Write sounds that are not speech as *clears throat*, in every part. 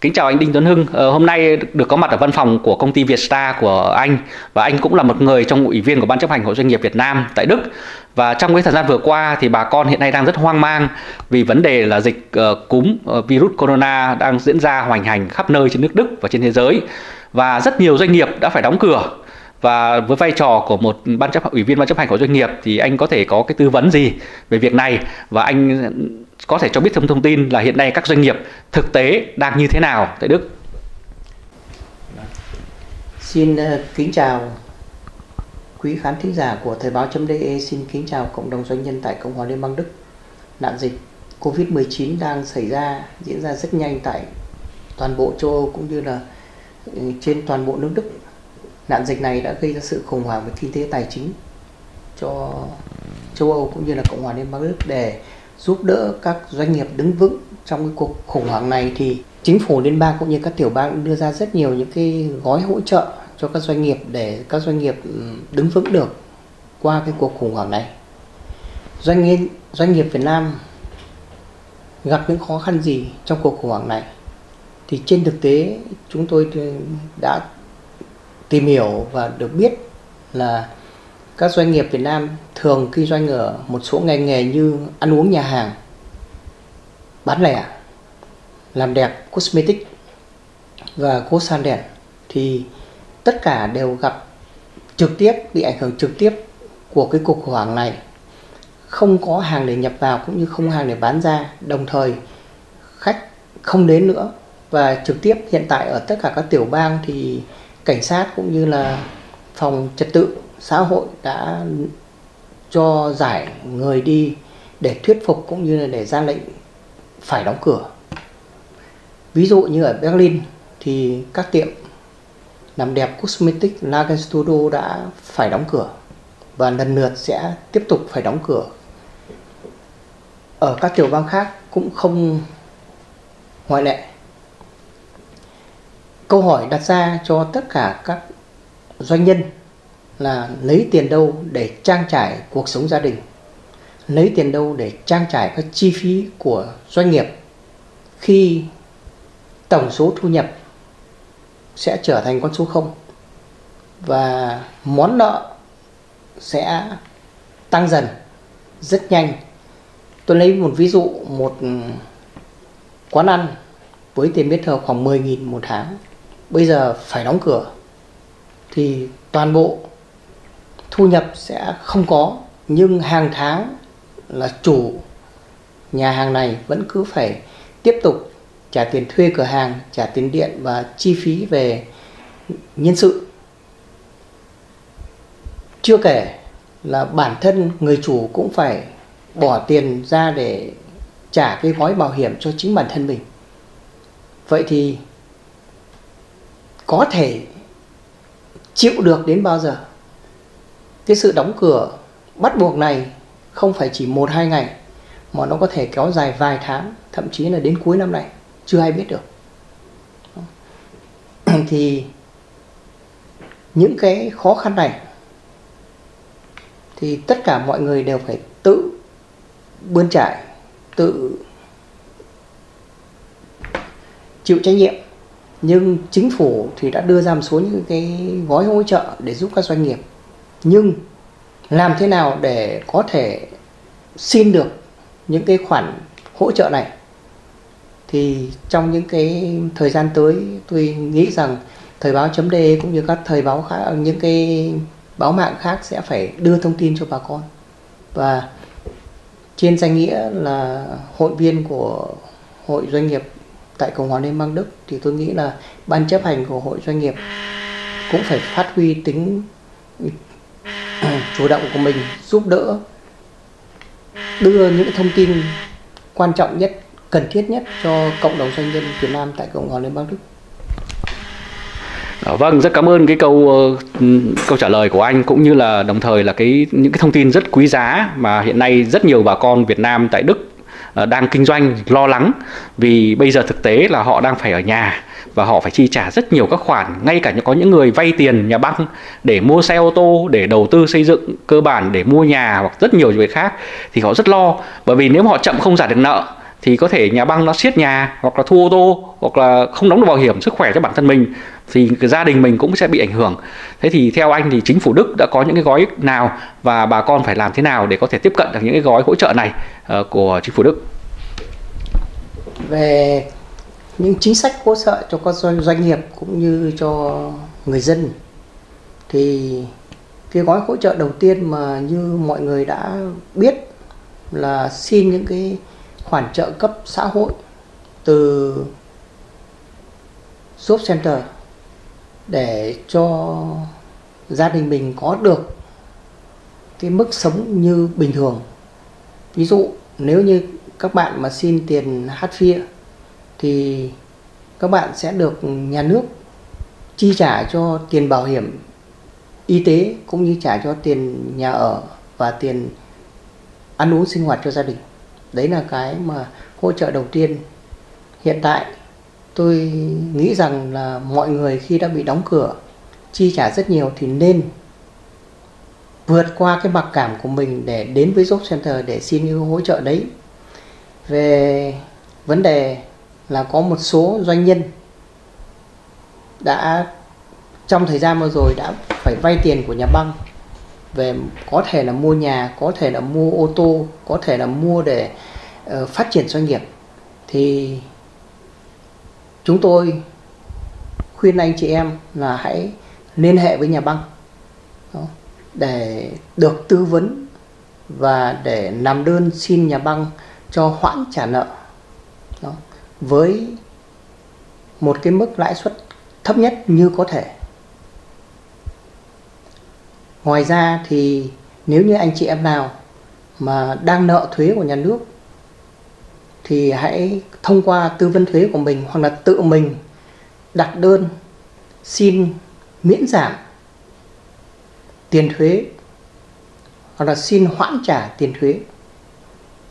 Kính chào anh Đinh Tuấn Hưng. Ờ, hôm nay được có mặt ở văn phòng của công ty Vietstar của anh và anh cũng là một người trong ủy viên của ban chấp hành hội doanh nghiệp Việt Nam tại Đức. Và trong cái thời gian vừa qua thì bà con hiện nay đang rất hoang mang vì vấn đề là dịch uh, cúm uh, virus corona đang diễn ra hoành hành khắp nơi trên nước Đức và trên thế giới và rất nhiều doanh nghiệp đã phải đóng cửa và với vai trò của một ban chấp ủy viên ban chấp hành của doanh nghiệp thì anh có thể có cái tư vấn gì về việc này và anh có thể cho biết thông thông tin là hiện nay các doanh nghiệp thực tế đang như thế nào tại Đức. Xin ờ, kính chào quý khán thính giả của Thời báo.de xin kính chào cộng đồng doanh nhân tại Cộng hòa Liên bang Đức. Nạn dịch Covid-19 đang xảy ra, diễn ra rất nhanh tại toàn bộ châu Âu cũng như là ừ, trên toàn bộ nước Đức. Nạn dịch này đã gây ra sự khủng hoảng về kinh tế tài chính cho châu Âu cũng như là Cộng hòa Liên bang Đức. Để giúp đỡ các doanh nghiệp đứng vững trong cái cuộc khủng hoảng này thì chính phủ liên bang cũng như các tiểu bang đưa ra rất nhiều những cái gói hỗ trợ cho các doanh nghiệp để các doanh nghiệp ừ, đứng vững được qua cái cuộc khủng hoảng này. Doanh nghiệp doanh nghiệp Việt Nam gặp những khó khăn gì trong cuộc khủng hoảng này? Thì trên thực tế, chúng tôi đã tìm hiểu và được biết là các doanh nghiệp Việt Nam thường kinh doanh ở một số ngành nghề như ăn uống nhà hàng, bán lẻ, làm đẹp, cosmetic và cốt san đèn. Thì tất cả đều gặp trực tiếp bị ảnh hưởng trực tiếp của cái cuộc khủng hoảng này. Không có hàng để nhập vào cũng như không hàng để bán ra. Đồng thời khách không đến nữa. Và trực tiếp hiện tại ở tất cả các tiểu bang thì cảnh sát cũng như là phòng trật tự xã hội đã cho giải người đi để thuyết phục cũng như là để ra lệnh phải đóng cửa. Ví dụ như ở Berlin thì các tiệm làm đẹp cosmetic Lagen Studio đã phải đóng cửa và lần lượt sẽ tiếp tục phải đóng cửa. Ở các tiểu bang khác cũng không ngoại lệ. Câu hỏi đặt ra cho tất cả các doanh nhân là lấy tiền đâu để trang trải cuộc sống gia đình? Lấy tiền đâu để trang trải các chi phí của doanh nghiệp khi tổng số thu nhập sẽ trở thành con số không? Và món nợ sẽ tăng dần rất nhanh. Tôi lấy một ví dụ, một quán ăn với tiền biết thờ khoảng 10.000 một tháng bây giờ phải đóng cửa thì toàn bộ thu nhập sẽ không có nhưng hàng tháng là chủ nhà hàng này vẫn cứ phải tiếp tục trả tiền thuê cửa hàng, trả tiền điện và chi phí về nhân sự. Chưa kể là bản thân người chủ cũng phải bỏ tiền ra để trả cái gói bảo hiểm cho chính bản thân mình. Vậy thì có thể chịu được đến bao giờ? cái sự đóng cửa, bắt buộc này không phải chỉ một hai ngày, mà nó có thể kéo dài vài tháng, thậm chí là đến cuối năm này chưa ai biết được. Thì những cái khó khăn này thì tất cả mọi người đều phải tự bươn trải, tự chịu trách nhiệm nhưng chính phủ thì đã đưa ra một số những cái gói hỗ trợ để giúp các doanh nghiệp. Nhưng làm thế nào để có thể xin được những cái khoản hỗ trợ này? Thì trong những cái thời gian tới, tôi nghĩ rằng thời báo chấm đề cũng như các thời báo khác, những cái báo mạng khác sẽ phải đưa thông tin cho bà con. Và trên danh nghĩa là hội viên của hội doanh nghiệp tại Cộng hòa Liên bang Đức thì tôi nghĩ là ban chấp hành của hội doanh nghiệp cũng phải phát huy tính *clears throat* chủ động của mình giúp đỡ đưa những thông tin quan trọng nhất cần thiết nhất cho cộng đồng doanh nhân Việt Nam tại Cộng hòa Liên bang Đức. Ờ, vâng, rất cảm ơn cái câu ờ, câu trả lời của anh cũng như là đồng thời là cái những cái thông tin rất quý giá mà hiện nay rất nhiều bà con Việt Nam tại Đức Ờ, đang kinh doanh, lo lắng vì bây giờ thực tế là họ đang phải ở nhà và họ phải chi trả rất nhiều các khoản, ngay cả có những người vay tiền nhà băng để mua xe ô tô, để đầu tư xây dựng cơ bản, để mua nhà hoặc rất nhiều việc khác thì họ rất lo. Bởi vì nếu họ chậm không trả được nợ thì có thể nhà băng nó siết nhà hoặc là thu ô tô hoặc là không đóng được bảo hiểm sức khỏe cho bản thân mình thì gia đình mình cũng sẽ bị ảnh hưởng. Thế thì theo anh thì chính phủ đức đã có những cái gói nào và bà con phải làm thế nào để có thể tiếp cận được những cái gói hỗ trợ này ờ, của chính phủ đức? Về những chính sách hỗ trợ cho các doanh nghiệp cũng như cho người dân thì cái gói hỗ trợ đầu tiên mà như mọi người đã biết là xin những cái khoản trợ cấp xã hội từ Job Center để cho gia đình mình có được cái mức sống như bình thường. Ví dụ, nếu như các bạn mà xin tiền hát phia thì các bạn sẽ được nhà nước chi trả cho tiền bảo hiểm y tế cũng như trả cho tiền nhà ở và tiền ăn uống sinh hoạt cho gia đình. Đấy là cái mà hỗ trợ đầu tiên. Hiện tại tôi nghĩ rằng là mọi người khi đã bị đóng cửa, chi trả rất nhiều thì nên vượt qua cái mặc cảm của mình để đến với job center để xin những hỗ trợ đấy về vấn đề là có một số doanh nhân đã trong thời gian vừa rồi đã phải vay tiền của nhà băng. Về có thể là mua nhà có thể là mua ô tô có thể là mua để uh, phát triển doanh nghiệp. Thì chúng tôi khuyên anh chị em là hãy liên hệ với nhà băng đó, để được tư vấn và để làm đơn xin nhà băng cho hoãn trả nợ. Đó, với một cái mức lãi suất thấp nhất như có thể. Ngoài ra thì nếu như anh chị em nào mà đang nợ thuế của nhà nước thì hãy thông qua tư vấn thuế của mình hoặc là tự mình đặt đơn xin miễn giảm tiền thuế hoặc là xin hoãn trả tiền thuế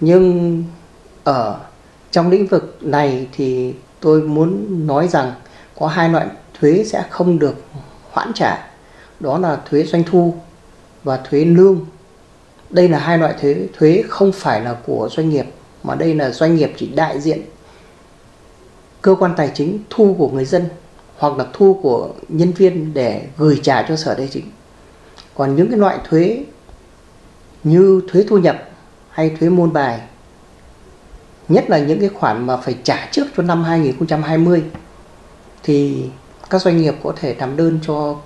nhưng ở trong lĩnh vực này thì tôi muốn nói rằng có hai loại thuế sẽ không được hoãn trả. Đó là thuế doanh thu và thuế lương. Đây là hai loại thuế thuế không phải là của doanh nghiệp, mà đây là doanh nghiệp chỉ đại diện cơ quan tài chính thu của người dân hoặc là thu của nhân viên để gửi trả cho sở tài chính. Còn những cái loại thuế như thuế thu nhập hay thuế môn bài. Nhất là những cái khoản mà phải trả trước cho năm 2020 thì các doanh nghiệp có thể làm đơn cho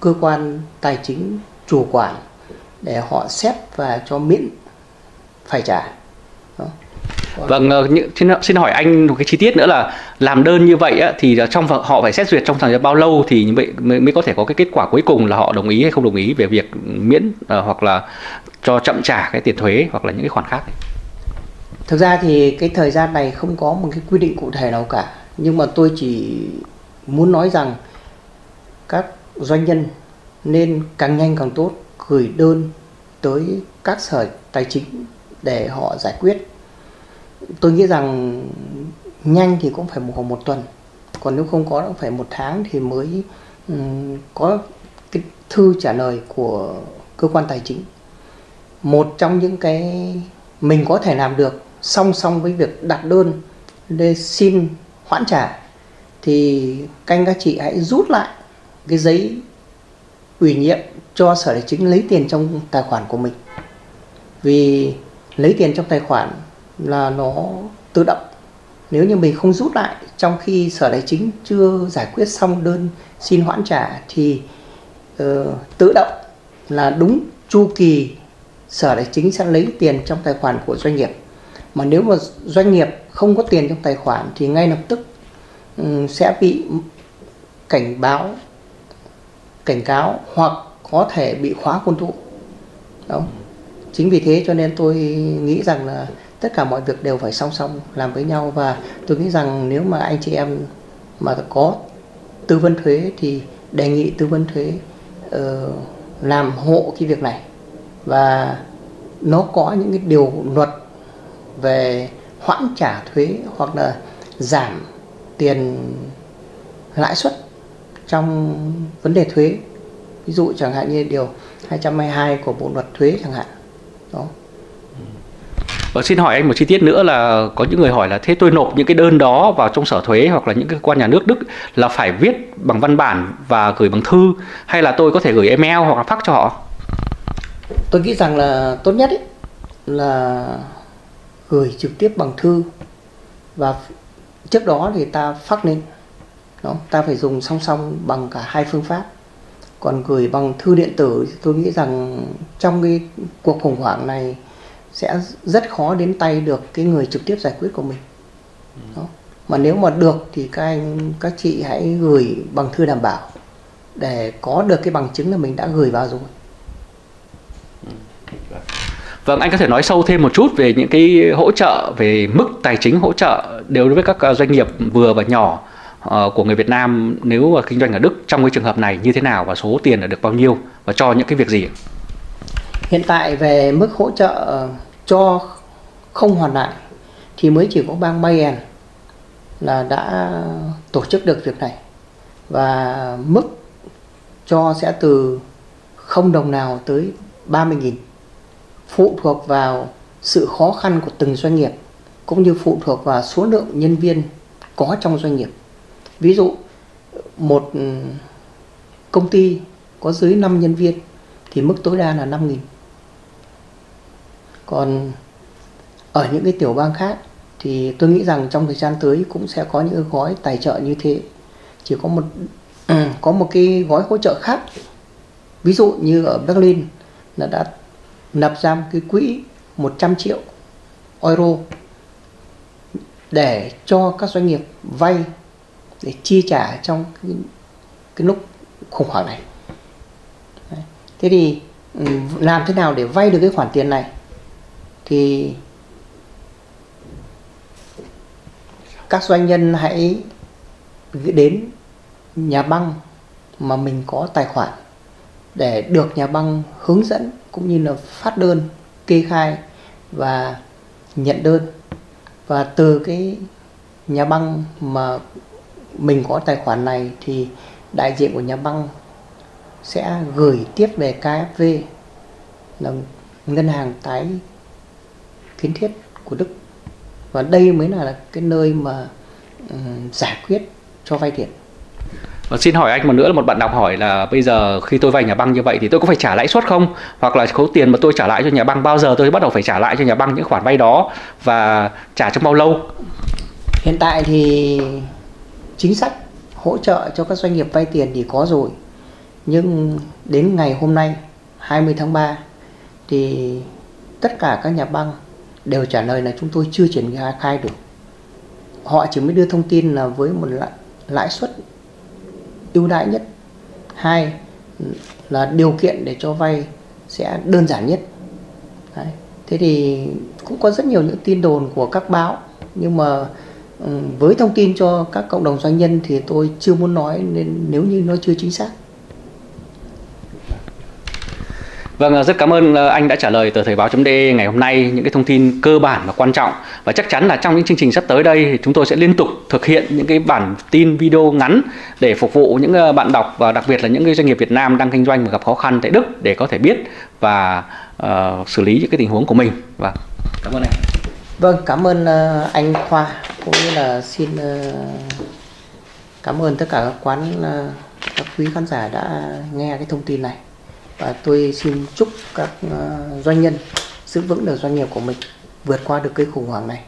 cơ quan tài chính chủ quản để họ xét và cho miễn phải trả. Vâng, ờ, xin, xin hỏi anh một cái chi tiết nữa là làm đơn như vậy á, thì trong họ phải xét duyệt trong thời gian bao lâu thì như vậy mới, mới có thể có cái kết quả cuối cùng là họ đồng ý hay không đồng ý về việc miễn uh, hoặc là cho chậm trả cái tiền thuế hoặc là những cái khoản khác. Ấy. Thực ra thì cái thời gian này không có một cái quy định cụ thể nào cả, nhưng mà tôi chỉ muốn nói rằng các doanh nhân nên càng nhanh càng tốt gửi đơn tới các sở tài chính để họ giải quyết tôi nghĩ rằng nhanh thì cũng phải khoảng một tuần. Còn nếu không có cũng phải một tháng thì mới um, có cái thư trả lời của cơ quan tài chính. Một trong những cái mình có thể làm được song song với việc đặt đơn để xin hoãn trả thì canh các chị hãy rút lại cái giấy ủy nhiệm cho sở tài chính lấy tiền trong tài khoản của mình. Vì lấy tiền trong tài khoản là nó tự động. Nếu như mình không rút lại trong khi sở tài chính chưa giải quyết xong đơn xin hoãn trả thì uh, tự động là đúng chu kỳ sở tài chính sẽ lấy tiền trong tài khoản của doanh nghiệp. Mà nếu mà doanh nghiệp không có tiền trong tài khoản thì ngay lập tức um, sẽ bị cảnh báo cảnh cáo hoặc có thể bị khóa quân thụ đúng chính vì thế cho nên tôi nghĩ rằng là tất cả mọi việc đều phải song song làm với nhau và tôi nghĩ rằng nếu mà anh chị em mà có tư vấn thuế thì đề nghị tư vấn thuế uh, làm hộ cái việc này. Và nó có những cái điều luật về hoãn trả thuế hoặc là giảm tiền lãi suất trong vấn đề thuế. Ví dụ chẳng hạn như điều 222 của bộ luật thuế chẳng hạn. Đó. Và xin hỏi anh một chi tiết nữa là có những người hỏi là thế tôi nộp những cái đơn đó vào trong sở thuế hoặc là những cái quan nhà nước Đức là phải viết bằng văn bản và gửi bằng thư hay là tôi có thể gửi email hoặc là fax cho họ? Tôi nghĩ rằng là tốt nhất ấy, là gửi trực tiếp bằng thư và trước đó thì ta phát lên đó, ta phải dùng song song bằng cả hai phương pháp còn gửi bằng thư điện tử tôi nghĩ rằng trong cái cuộc khủng hoảng này sẽ rất khó đến tay được cái người trực tiếp giải quyết của mình đó. mà nếu mà được thì các anh các chị hãy gửi bằng thư đảm bảo để có được cái bằng chứng là mình đã gửi vào rồi Vâng, anh có thể nói sâu thêm một chút về những cái hỗ trợ về mức tài chính hỗ trợ đối với các à, doanh nghiệp vừa và nhỏ ờ, của người Việt Nam nếu kinh doanh ở Đức trong cái trường hợp này như thế nào và số tiền là được bao nhiêu và cho những cái việc gì? Hiện tại về mức hỗ trợ cho không hoàn lại thì mới chỉ có bang Bayern là đã tổ chức được việc này và mức cho sẽ từ không đồng nào tới 30.000 phụ thuộc vào sự khó khăn của từng doanh nghiệp cũng như phụ thuộc vào số lượng nhân viên có trong doanh nghiệp. Ví dụ, một công ty có dưới 5 nhân viên thì mức tối đa là 5.000. Còn ở những cái tiểu bang khác thì tôi nghĩ rằng trong thời gian tới cũng sẽ có những gói tài trợ như thế. Chỉ có một *clears throat* có một cái gói hỗ trợ khác. Ví dụ như ở Berlin là đã nập ra một cái quỹ 100 triệu euro để cho các doanh nghiệp vay để chi trả trong cái, cái lúc khủng hoảng này. Thế thì ừ, làm thế nào để vay được cái khoản tiền này? Thì các doanh nhân hãy đến nhà băng mà mình có tài khoản để được nhà băng hướng dẫn cũng như là phát đơn, kê khai và nhận đơn. Và từ cái nhà băng mà mình có tài khoản này thì đại diện của nhà băng sẽ gửi tiếp về KFV là ngân hàng tái kiến thiết của Đức và đây mới là cái nơi mà um, giải quyết cho vay tiền và xin hỏi anh một nữa là một bạn đọc hỏi là bây giờ khi tôi vay nhà băng như vậy thì tôi có phải trả lãi suất không? Hoặc là số tiền mà tôi trả lại cho nhà băng bao giờ tôi bắt đầu phải trả lại cho nhà băng những khoản vay đó và trả trong bao lâu? Hiện tại thì chính sách hỗ trợ cho các doanh nghiệp vay tiền thì có rồi. Nhưng đến ngày hôm nay 20 tháng 3 thì tất cả các nhà băng đều trả lời là chúng tôi chưa triển khai được. Họ chỉ mới đưa thông tin là với một lãi, lãi suất ưu đãi nhất hai là điều kiện để cho vay sẽ đơn giản nhất Đấy. thế thì cũng có rất nhiều những tin đồn của các báo nhưng mà ừ, với thông tin cho các cộng đồng doanh nhân thì tôi chưa muốn nói nên nếu như nó chưa chính xác Vâng, rất cảm ơn ờ, anh đã trả lời tờ Thời báo.de ngày hôm nay những cái thông tin cơ bản và quan trọng và chắc chắn là trong những chương trình sắp tới đây thì chúng tôi sẽ liên tục thực hiện những cái bản tin video ngắn để phục vụ những ờ, bạn đọc và đặc biệt là những cái doanh nghiệp Việt Nam đang kinh doanh và gặp khó khăn tại Đức để có thể biết và uh, xử lý những cái tình huống của mình. Và vâng, cảm ơn anh. Vâng, cảm ơn uh, anh Khoa cũng như là xin uh, cảm ơn tất cả các quán uh, các quý khán giả đã nghe cái thông tin này và tôi xin chúc các ờ, doanh nhân giữ vững được doanh nghiệp của mình vượt qua được cái khủng hoảng này.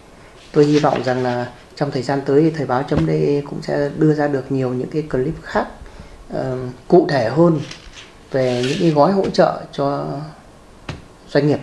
Tôi hy vọng rằng là trong thời gian tới thời báo.de cũng sẽ đưa ra được nhiều những cái clip khác uh, cụ thể hơn về những cái gói hỗ trợ cho doanh nghiệp.